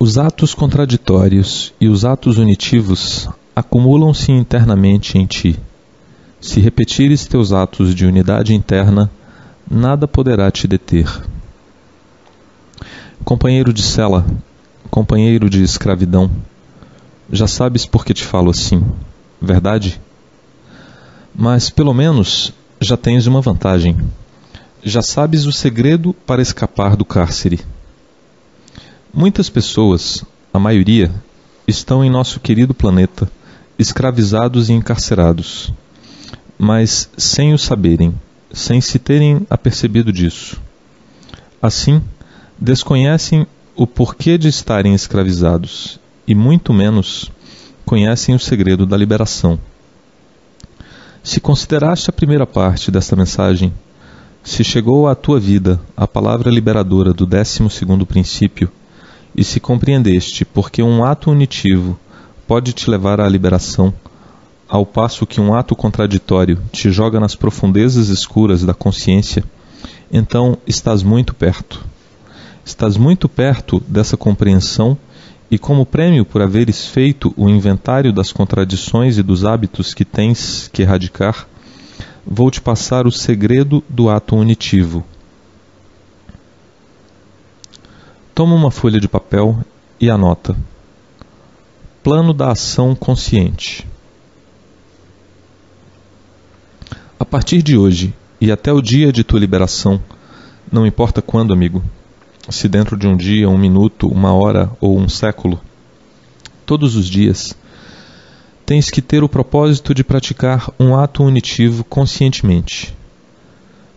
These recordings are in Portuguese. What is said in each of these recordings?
Os atos contraditórios e os atos unitivos acumulam-se internamente em ti. Se repetires teus atos de unidade interna, nada poderá te deter. Companheiro de cela, companheiro de escravidão, já sabes por que te falo assim, verdade? Mas pelo menos já tens uma vantagem. Já sabes o segredo para escapar do cárcere. Muitas pessoas, a maioria, estão em nosso querido planeta, escravizados e encarcerados, mas sem o saberem, sem se terem apercebido disso. Assim, desconhecem o porquê de estarem escravizados e, muito menos, conhecem o segredo da liberação. Se consideraste a primeira parte desta mensagem, se chegou à tua vida a palavra liberadora do décimo segundo princípio, e se compreendeste porque um ato unitivo pode te levar à liberação, ao passo que um ato contraditório te joga nas profundezas escuras da consciência, então estás muito perto. Estás muito perto dessa compreensão e, como prêmio por haveres feito o inventário das contradições e dos hábitos que tens que erradicar, vou te passar o segredo do ato unitivo Toma uma folha de papel e anota. Plano da ação consciente. A partir de hoje e até o dia de tua liberação, não importa quando, amigo, se dentro de um dia, um minuto, uma hora ou um século, todos os dias, tens que ter o propósito de praticar um ato unitivo conscientemente.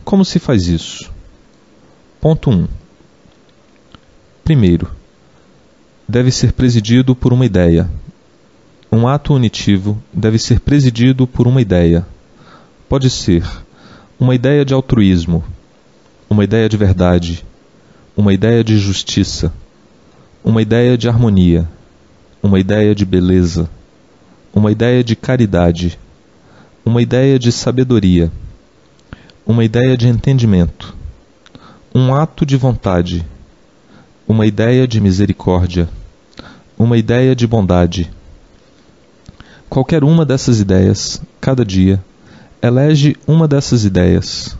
Como se faz isso? Ponto 1. Um Primeiro, deve ser presidido por uma ideia. Um ato unitivo deve ser presidido por uma ideia. Pode ser uma ideia de altruísmo, uma ideia de verdade, uma ideia de justiça, uma ideia de harmonia, uma ideia de beleza, uma ideia de caridade, uma ideia de sabedoria, uma ideia de entendimento, um ato de vontade uma ideia de misericórdia, uma ideia de bondade. Qualquer uma dessas ideias, cada dia, elege uma dessas ideias.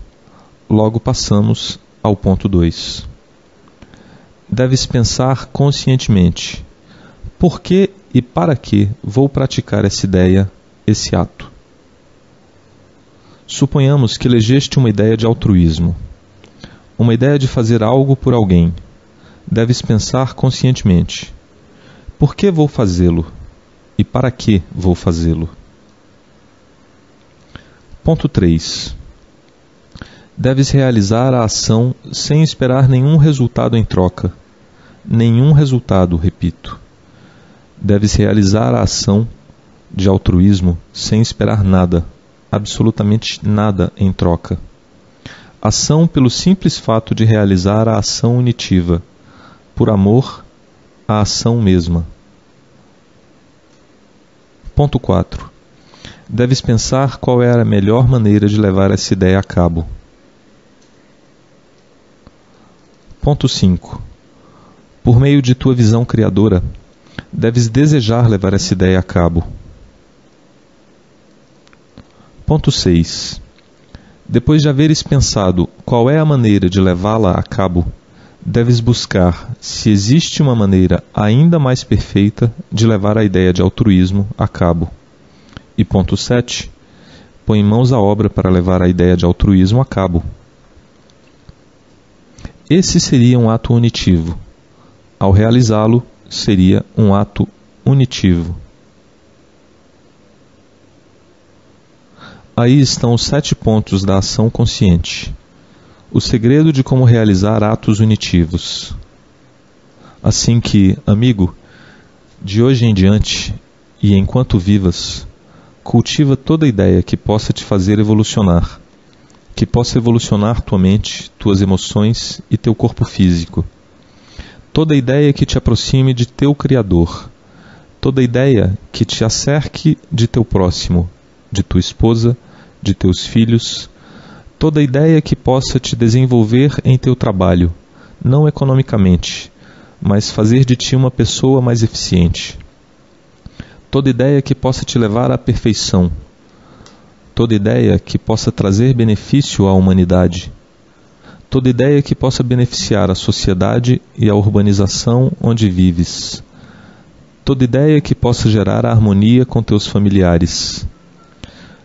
Logo passamos ao ponto 2. Deves pensar conscientemente: por que e para que vou praticar essa ideia, esse ato? Suponhamos que elegeste uma ideia de altruísmo, uma ideia de fazer algo por alguém deves pensar conscientemente: por que vou fazê-lo e para que vou fazê-lo? Ponto 3. Deves realizar a ação sem esperar nenhum resultado em troca. Nenhum resultado, repito. Deves realizar a ação de altruísmo sem esperar nada, absolutamente nada em troca. Ação pelo simples fato de realizar a ação unitiva por amor à ação mesma. Ponto 4. Deves pensar qual é a melhor maneira de levar essa ideia a cabo. Ponto 5. Por meio de tua visão criadora, deves desejar levar essa ideia a cabo. Ponto 6. Depois de haveres pensado qual é a maneira de levá-la a cabo, deves buscar se existe uma maneira ainda mais perfeita de levar a ideia de altruísmo a cabo. E ponto 7. Põe mãos à obra para levar a ideia de altruísmo a cabo. Esse seria um ato unitivo. Ao realizá-lo, seria um ato unitivo. Aí estão os sete pontos da ação consciente. O segredo de como realizar atos unitivos. Assim que, amigo, de hoje em diante e enquanto vivas, cultiva toda ideia que possa te fazer evolucionar, que possa evolucionar tua mente, tuas emoções e teu corpo físico. Toda ideia que te aproxime de teu Criador, toda ideia que te acerque de teu próximo, de tua esposa, de teus filhos, toda ideia que possa te desenvolver em teu trabalho, não economicamente, mas fazer de ti uma pessoa mais eficiente. Toda ideia que possa te levar à perfeição, toda ideia que possa trazer benefício à humanidade, toda ideia que possa beneficiar a sociedade e a urbanização onde vives, toda ideia que possa gerar harmonia com teus familiares.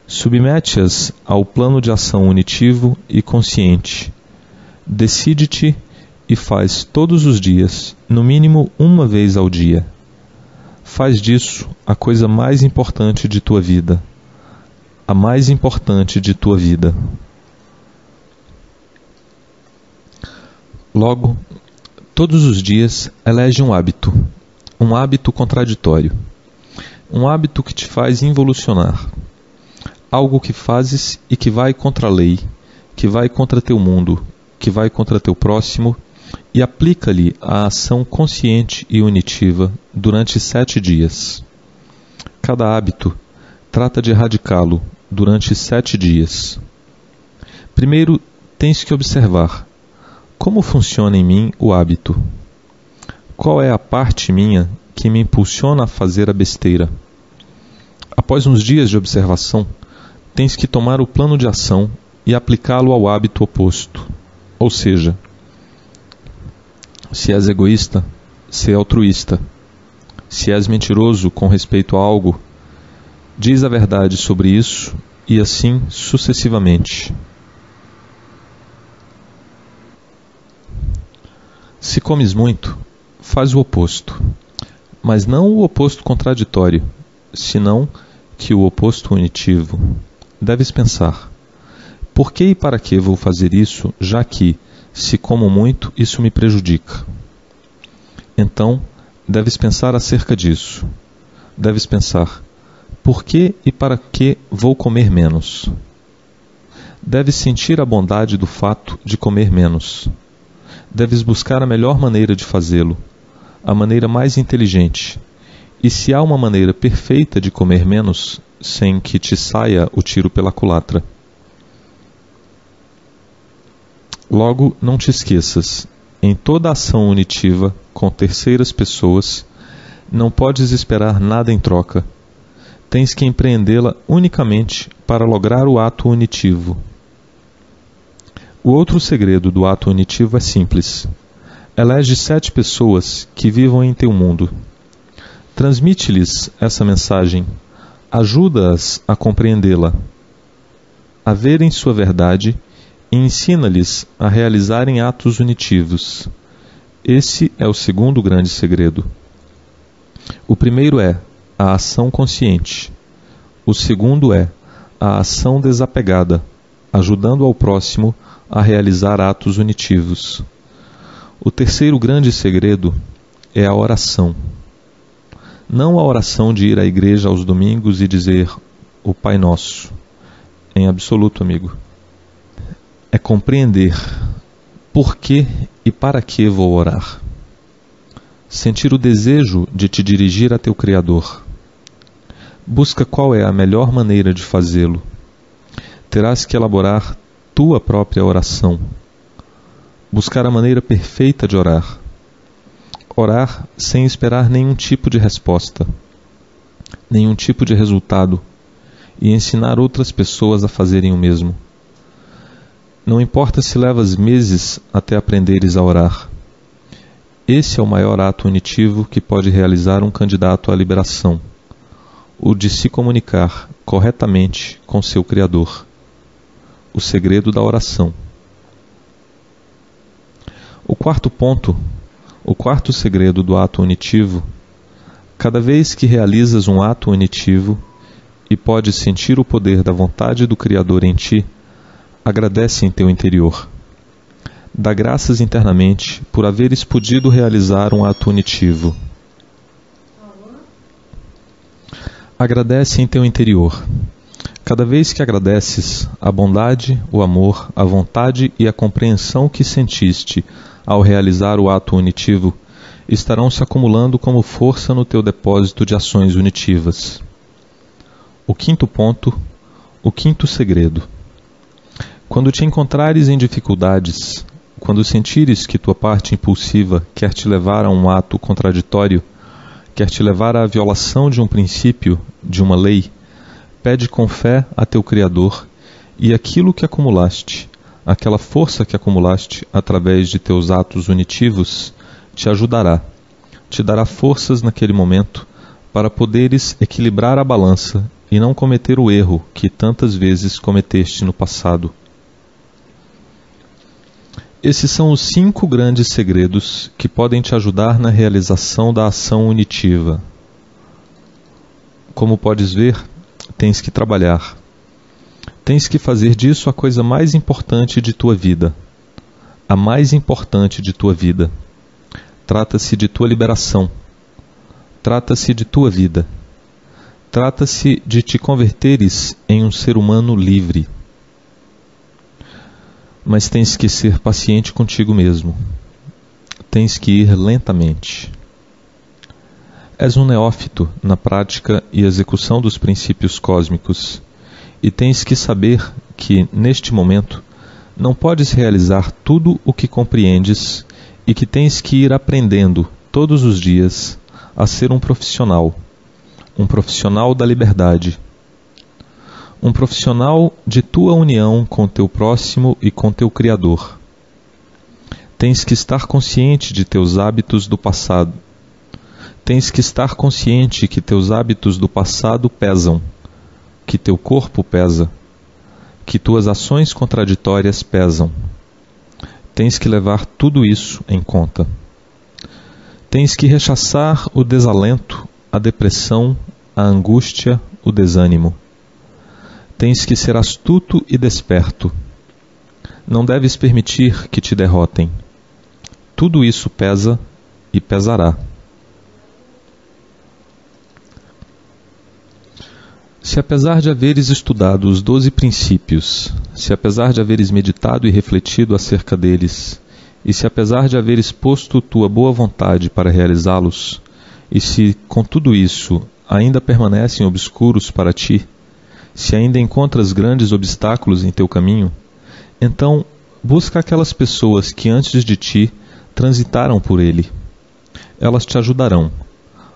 Submete-as ao plano de ação unitivo e consciente. Decide-te e faz todos os dias, no mínimo uma vez ao dia. Faz disso a coisa mais importante de tua vida, a mais importante de tua vida. Logo, todos os dias elege um hábito, um hábito contraditório, um hábito que te faz involucionar, algo que fazes e que vai contra a lei, que vai contra teu mundo, que vai contra teu próximo e aplica-lhe a ação consciente e unitiva durante sete dias. Cada hábito trata de erradicá-lo durante sete dias. Primeiro, tens que observar como funciona em mim o hábito. Qual é a parte minha que me impulsiona a fazer a besteira? Após uns dias de observação, tens que tomar o plano de ação e aplicá-lo ao hábito oposto, ou seja, se és egoísta, se altruísta. Se és mentiroso com respeito a algo, diz a verdade sobre isso e assim sucessivamente. Se comes muito, faz o oposto, mas não o oposto contraditório, senão que o oposto unitivo. Deves pensar: por que e para que vou fazer isso, já que, se como muito, isso me prejudica. Então, deves pensar acerca disso. Deves pensar: por que e para que vou comer menos? Deves sentir a bondade do fato de comer menos. Deves buscar a melhor maneira de fazê-lo, a maneira mais inteligente. E se há uma maneira perfeita de comer menos, sem que te saia o tiro pela culatra, Logo, não te esqueças, em toda ação unitiva com terceiras pessoas, não podes esperar nada em troca. Tens que empreendê-la unicamente para lograr o ato unitivo. O outro segredo do ato unitivo é simples. Elege sete pessoas que vivam em teu mundo. Transmite-lhes essa mensagem. Ajuda-as a compreendê-la, a verem sua verdade e ensina-lhes a realizarem atos unitivos. Esse é o segundo grande segredo. O primeiro é a ação consciente. O segundo é a ação desapegada, ajudando ao próximo a realizar atos unitivos. O terceiro grande segredo é a oração. Não a oração de ir à igreja aos domingos e dizer o Pai Nosso. Em absoluto, amigo é compreender por que e para que vou orar. Sentir o desejo de te dirigir a teu Criador. Busca qual é a melhor maneira de fazê-lo. Terás que elaborar tua própria oração. Buscar a maneira perfeita de orar. Orar sem esperar nenhum tipo de resposta, nenhum tipo de resultado, e ensinar outras pessoas a fazerem o mesmo não importa se levas meses até aprenderes a orar. Esse é o maior ato unitivo que pode realizar um candidato à liberação: o de se comunicar corretamente com seu Criador. O segredo da oração. O quarto ponto, o quarto segredo do ato unitivo, cada vez que realizas um ato unitivo e podes sentir o poder da vontade do Criador em ti, agradece em teu interior. Dá graças internamente por haveres podido realizar um ato unitivo. Agradece em teu interior. Cada vez que agradeces, a bondade, o amor, a vontade e a compreensão que sentiste ao realizar o ato unitivo estarão se acumulando como força no teu depósito de ações unitivas. O quinto ponto, o quinto segredo quando te encontrares em dificuldades, quando sentires que tua parte impulsiva quer te levar a um ato contraditório, quer te levar à violação de um princípio, de uma lei, pede com fé a teu Criador e aquilo que acumulaste, aquela força que acumulaste através de teus atos unitivos, te ajudará, te dará forças naquele momento para poderes equilibrar a balança e não cometer o erro que tantas vezes cometeste no passado. Esses são os cinco grandes segredos que podem te ajudar na realização da ação unitiva. Como podes ver, tens que trabalhar. Tens que fazer disso a coisa mais importante de tua vida. A mais importante de tua vida. Trata-se de tua liberação. Trata-se de tua vida. Trata-se de te converteres em um ser humano livre. Mas tens que ser paciente contigo mesmo. Tens que ir lentamente. És um neófito na prática e execução dos princípios cósmicos, e tens que saber que, neste momento, não podes realizar tudo o que compreendes e que tens que ir aprendendo todos os dias a ser um profissional um profissional da liberdade, um profissional de tua união com teu próximo e com teu Criador. Tens que estar consciente de teus hábitos do passado. Tens que estar consciente que teus hábitos do passado pesam, que teu corpo pesa, que tuas ações contraditórias pesam. Tens que levar tudo isso em conta. Tens que rechaçar o desalento, a depressão, a angústia, o desânimo. Tens que ser astuto e desperto. Não deves permitir que te derrotem. Tudo isso pesa e pesará. Se apesar de haveres estudado os doze princípios, se apesar de haveres meditado e refletido acerca deles, e se apesar de haveres posto tua boa vontade para realizá-los, e se com tudo isso ainda permanecem obscuros para ti, se ainda encontras grandes obstáculos em teu caminho, então busca aquelas pessoas que antes de ti transitaram por ele. Elas te ajudarão,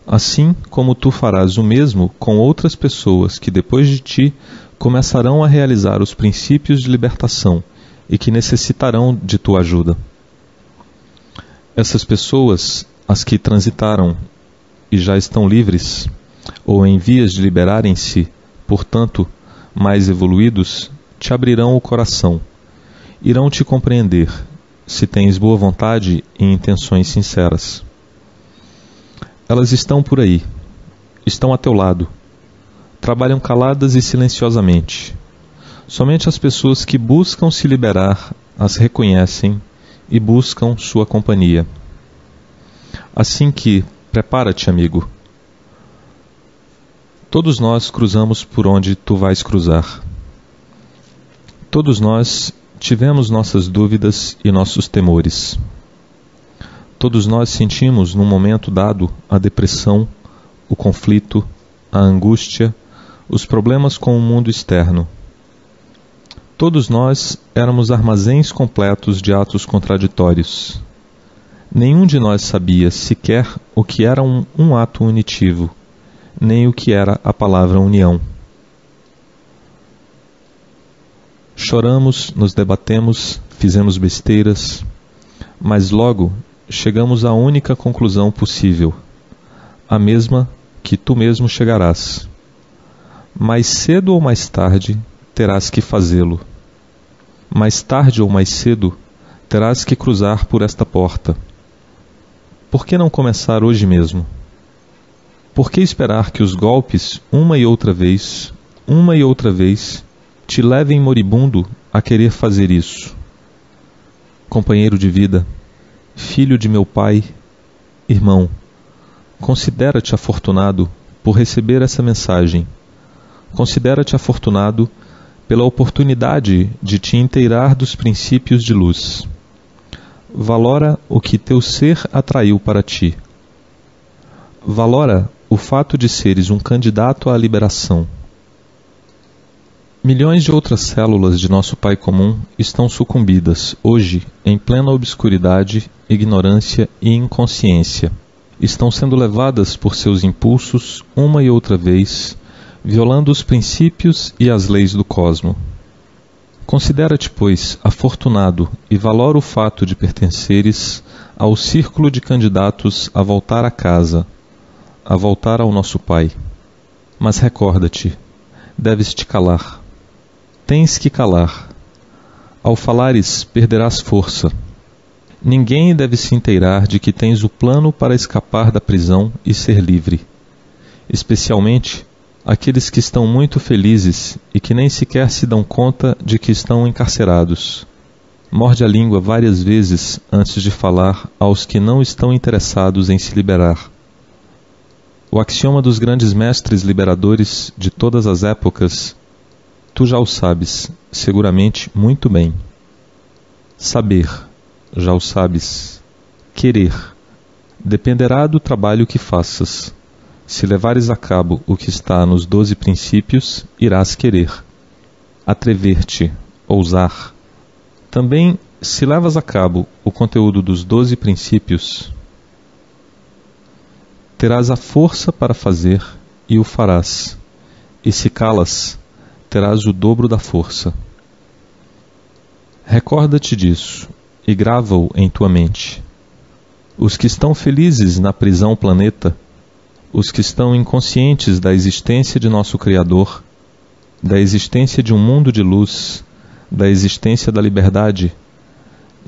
assim como tu farás o mesmo com outras pessoas que depois de ti começarão a realizar os princípios de libertação e que necessitarão de tua ajuda. Essas pessoas, as que transitaram e já estão livres, ou em vias de liberarem-se, portanto, mais evoluídos, te abrirão o coração, irão te compreender, se tens boa vontade e intenções sinceras. Elas estão por aí, estão a teu lado, trabalham caladas e silenciosamente. Somente as pessoas que buscam se liberar as reconhecem e buscam sua companhia. Assim que, prepara-te, amigo Todos nós cruzamos por onde tu vais cruzar. Todos nós tivemos nossas dúvidas e nossos temores. Todos nós sentimos, num momento dado, a depressão, o conflito, a angústia, os problemas com o mundo externo. Todos nós éramos armazéns completos de atos contraditórios. Nenhum de nós sabia sequer o que era um, um ato unitivo nem o que era a palavra união. Choramos, nos debatemos, fizemos besteiras, mas logo chegamos à única conclusão possível, a mesma que tu mesmo chegarás. Mais cedo ou mais tarde terás que fazê-lo. Mais tarde ou mais cedo terás que cruzar por esta porta. Por que não começar hoje mesmo? Por que esperar que os golpes, uma e outra vez, uma e outra vez, te levem moribundo a querer fazer isso? Companheiro de vida, filho de meu pai, irmão, considera-te afortunado por receber essa mensagem. Considera-te afortunado pela oportunidade de te inteirar dos princípios de luz. Valora o que teu ser atraiu para ti. Valora o fato de seres um candidato à liberação. Milhões de outras células de nosso Pai comum estão sucumbidas, hoje, em plena obscuridade, ignorância e inconsciência. Estão sendo levadas por seus impulsos, uma e outra vez, violando os princípios e as leis do cosmo. Considera-te, pois, afortunado e valora o fato de pertenceres ao círculo de candidatos a voltar a casa, a voltar ao nosso Pai. Mas recorda-te, deves te calar tens que calar. Ao falares, perderás força. Ninguém deve se inteirar de que tens o plano para escapar da prisão e ser livre, especialmente aqueles que estão muito felizes e que nem sequer se dão conta de que estão encarcerados. Morde a língua várias vezes antes de falar aos que não estão interessados em se liberar. O axioma dos grandes mestres liberadores de todas as épocas Tu já o sabes, seguramente muito bem. Saber, já o sabes. Querer, dependerá do trabalho que faças. Se levares a cabo o que está nos doze princípios, irás querer. Atrever-te, ousar. Também, se levas a cabo o conteúdo dos doze princípios, terás a força para fazer e o farás. E se calas, terás o dobro da força. Recorda-te disso e grava-o em tua mente. Os que estão felizes na prisão planeta, os que estão inconscientes da existência de nosso Criador, da existência de um mundo de luz, da existência da liberdade,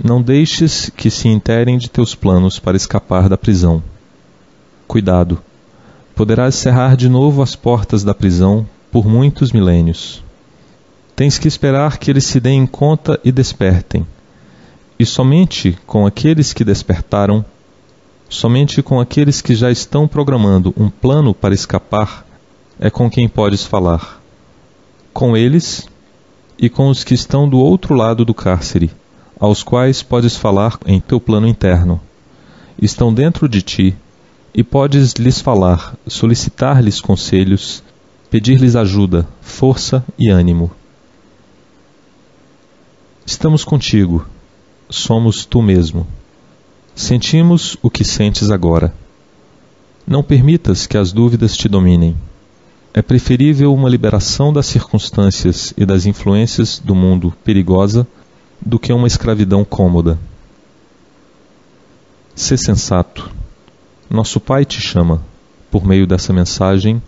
não deixes que se interem de teus planos para escapar da prisão. Cuidado, poderás cerrar de novo as portas da prisão por muitos milênios. Tens que esperar que eles se deem conta e despertem. E somente com aqueles que despertaram, somente com aqueles que já estão programando um plano para escapar, é com quem podes falar. Com eles e com os que estão do outro lado do cárcere, aos quais podes falar em teu plano interno. Estão dentro de ti e podes lhes falar, solicitar-lhes conselhos pedir-lhes ajuda, força e ânimo. Estamos contigo, somos tu mesmo. Sentimos o que sentes agora. Não permitas que as dúvidas te dominem. É preferível uma liberação das circunstâncias e das influências do mundo perigosa do que uma escravidão cômoda. Sê sensato. Nosso Pai te chama, por meio dessa mensagem,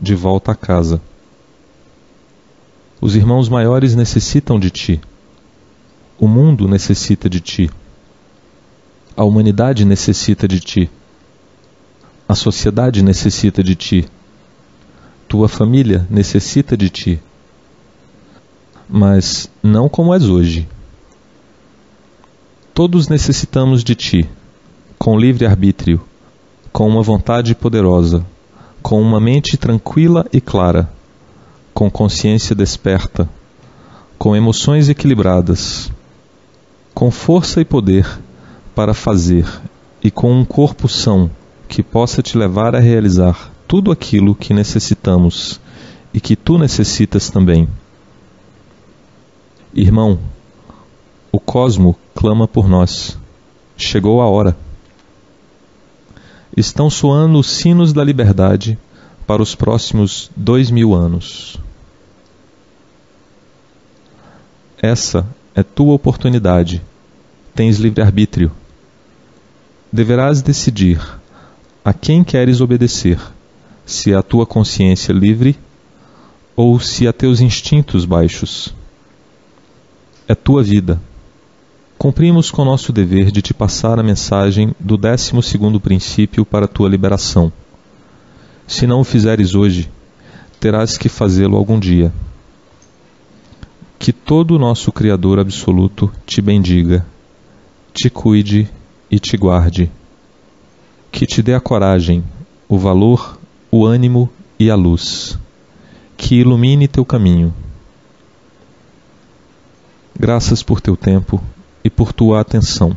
de volta a casa. Os irmãos maiores necessitam de ti. O mundo necessita de ti. A humanidade necessita de ti. A sociedade necessita de ti. Tua família necessita de ti. Mas não como és hoje. Todos necessitamos de ti, com livre arbítrio, com uma vontade poderosa com uma mente tranquila e clara, com consciência desperta, com emoções equilibradas, com força e poder para fazer e com um corpo são que possa te levar a realizar tudo aquilo que necessitamos e que tu necessitas também. Irmão, o cosmo clama por nós. Chegou a hora estão soando os sinos da liberdade para os próximos dois mil anos. Essa é tua oportunidade. Tens livre-arbítrio. Deverás decidir a quem queres obedecer, se a tua consciência livre ou se a teus instintos baixos. É tua vida Cumprimos com nosso dever de te passar a mensagem do décimo segundo princípio para a tua liberação. Se não o fizeres hoje, terás que fazê-lo algum dia. Que todo o nosso Criador absoluto te bendiga, te cuide e te guarde. Que te dê a coragem, o valor, o ânimo e a luz. Que ilumine teu caminho. Graças por teu tempo por tua atenção.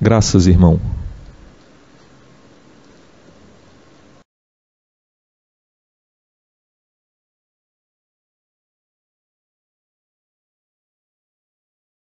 Graças, irmão.